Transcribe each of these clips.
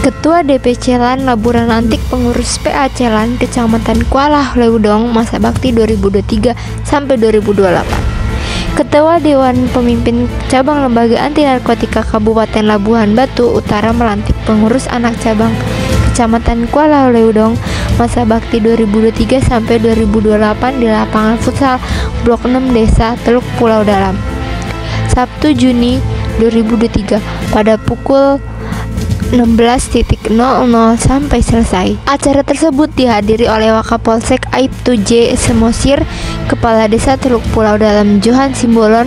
Ketua DPC LAN Laburan Antik Pengurus PAC LAN Kecamatan Kuala Leudong masa bakti 2023 sampai 2028. Ketua Dewan Pemimpin Cabang Lembaga Anti Narkotika Kabupaten Labuhan Batu Utara melantik pengurus anak cabang Kecamatan Kuala Leudong masa bakti 2023 sampai 2028 di lapangan futsal Blok 6 Desa Teluk Pulau Dalam. Sabtu Juni 2023 pada pukul 16.00 sampai selesai. Acara tersebut dihadiri oleh Wakapolsek Aibtu J. Semosir, Kepala Desa Teluk Pulau Dalam Johan Simbolon,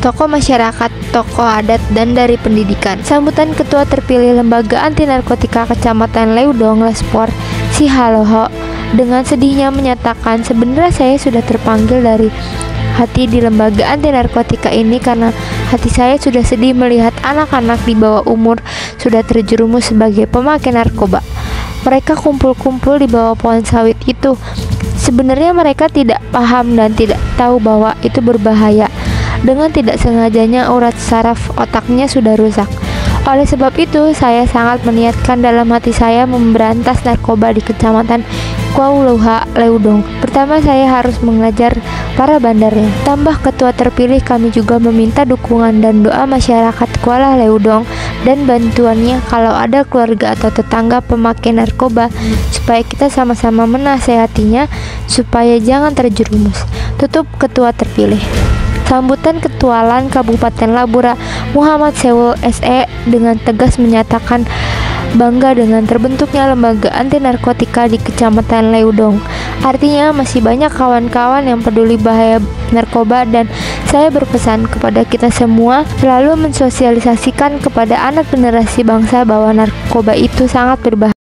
tokoh masyarakat, tokoh adat, dan dari pendidikan. Sambutan Ketua terpilih Lembaga Anti Narkotika Kecamatan Leudong Lespor, Si Haloho, dengan sedihnya menyatakan sebenarnya saya sudah terpanggil dari hati di lembaga anti narkotika ini karena hati saya sudah sedih melihat anak-anak di bawah umur sudah terjerumus sebagai pemakai narkoba. Mereka kumpul-kumpul di bawah pohon sawit itu. Sebenarnya mereka tidak paham dan tidak tahu bahwa itu berbahaya. Dengan tidak sengajanya urat saraf otaknya sudah rusak. Oleh sebab itu, saya sangat meniatkan dalam hati saya memberantas narkoba di kecamatan Kuauluha Leudong. Pertama, saya harus mengajar para bandarnya. Tambah ketua terpilih, kami juga meminta dukungan dan doa masyarakat Kuala Leudong dan bantuannya kalau ada keluarga atau tetangga pemakai narkoba supaya kita sama-sama menasehatinya supaya jangan terjerumus. Tutup ketua terpilih. Sambutan Ketualan Kabupaten Labura Muhammad Sewul SE dengan tegas menyatakan bangga dengan terbentuknya lembaga anti narkotika di Kecamatan Leudong. Artinya masih banyak kawan-kawan yang peduli bahaya narkoba dan saya berpesan kepada kita semua selalu mensosialisasikan kepada anak generasi bangsa bahwa narkoba itu sangat berbahaya.